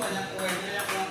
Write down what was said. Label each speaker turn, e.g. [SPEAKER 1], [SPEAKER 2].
[SPEAKER 1] wala, wala, wala.